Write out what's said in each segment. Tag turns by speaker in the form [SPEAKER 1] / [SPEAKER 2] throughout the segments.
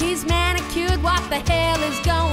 [SPEAKER 1] He's manicured, what the hell is going on?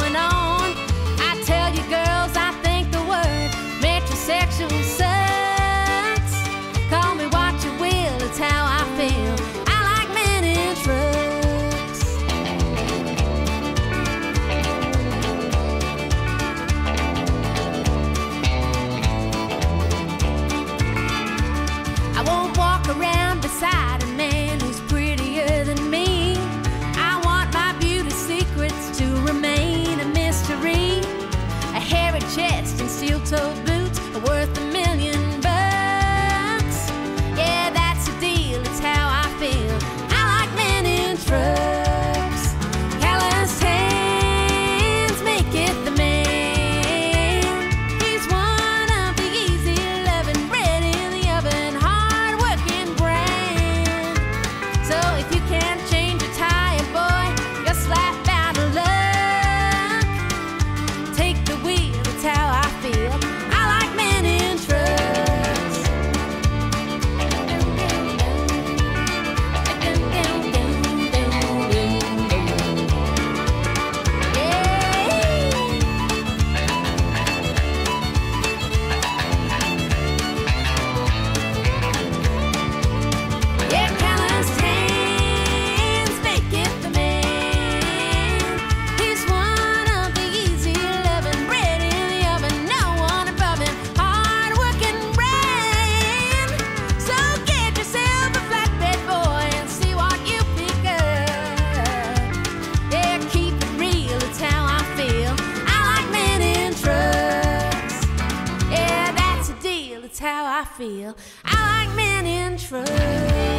[SPEAKER 1] I feel. I like men in trouble.